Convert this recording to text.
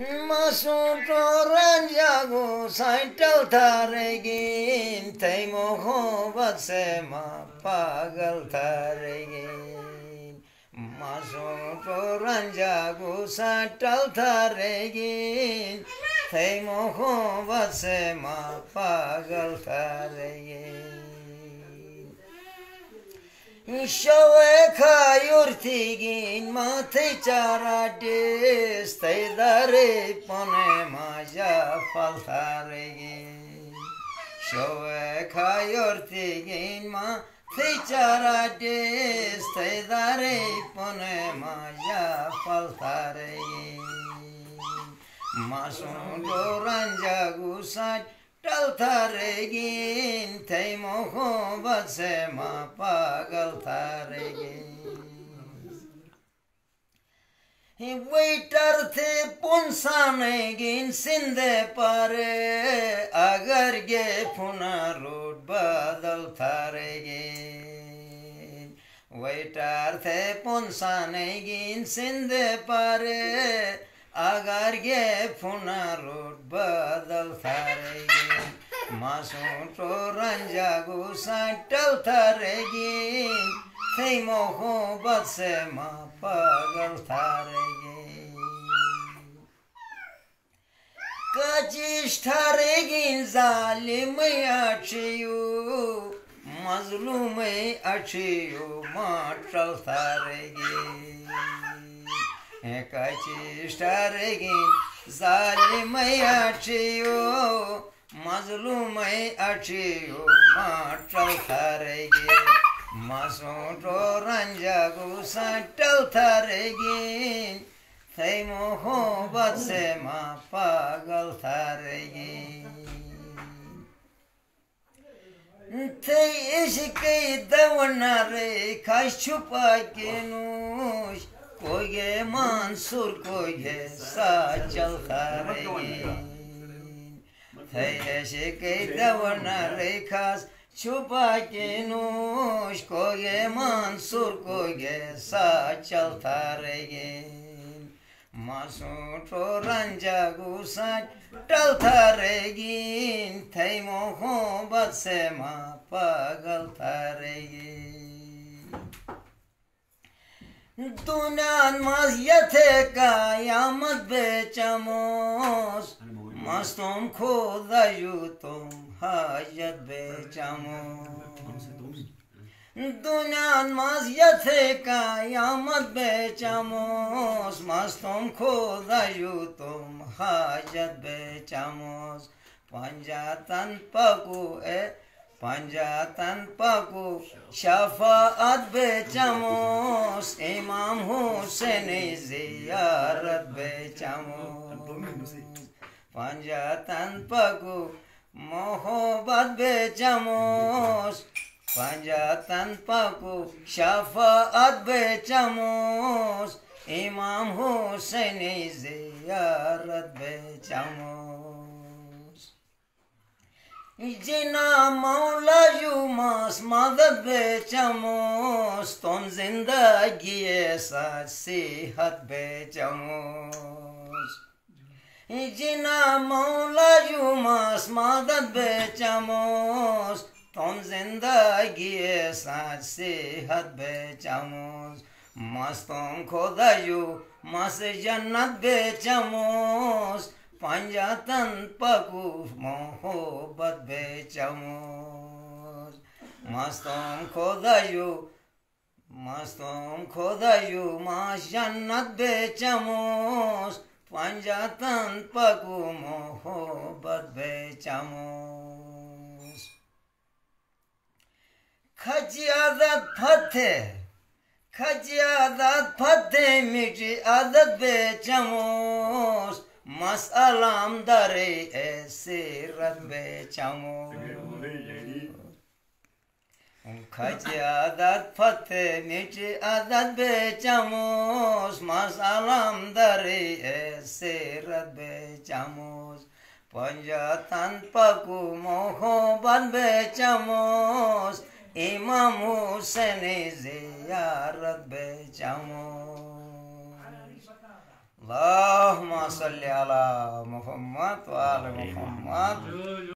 Masutoran jago saital taregin Tei mohobat sema pagal taregin Masutoran jago saital taregin Tei mohobat sema pagal taregin Şove kayurtigin mate charadis Teidare pone maja faltaregin Şove kayurtigin mate charadis Teidare pone maja faltaregin Masun doranja gusat تارگین تھئی محبت سے ماں پاگل تارگین ویٹر تھے پنسانے گین سندے پارے اگر گے پھنا روٹ بادل تھارے گین ویٹر تھے پنسانے گین سندے پارے اگر گے پھنا روٹ بدل تھارے گین Masun ranja gu santal taregin Tei mohobat sema pagal taregin Kaçış taregin zalimi açıyor Mazlumi açıyor maçal taregin Kaçış taregin zalimi açıyor Mazlumi açıyor maçal taregin Masoto ranjagu santal taregin Tei mohobat sema pagal taregin Tei ishike davanare kaş çupakinuş Koyge mansur koyge saçal taregin Tei ishike davanare kaş Çupakinuş koye mansur koye saçal taregin Masutro ranja gusaç tal taregin. Tey mohobat sema pagal taregin Dünyan mazyate kayamat beçamos Mastum khoda yutum hajat beçamos Dünyan mazyate kayamat beçamos Mastum khoda yutum hajat beçamos Panjatan pagu e Panjatan pagu şefaat beçamos İmam Hüseyin'i ziyaret beçamos Panjatan pagu mohobat beçamos Panjatan pagu şefaat beçamos İmam Hüseyin'i ziyaret beçamos Cina Mevla yumas madad beçamos Ton zindagiye saç sihat beçamos Cina Mevla yumas madad beçamos Ton zindagiye saç sihat beçamos Maston khodayu mas jannat beçamos Panjatan pagu mohobat beçamos Maston khodayu Maston khodayu mas jannat beçamos Panjatan pagu mohobat beçamos Kaci adat pate Kaci adat pate mici adat beçamos Masalam dare esirat beçamos Kaçı adat fatı meçi adat be çamuz Masalam dari esirat be çamuz Panjatan paku mohoban be çamuz İmam Hüseyin'i ziyaret be çamuz salli ala Muhammed ve ala Muhammed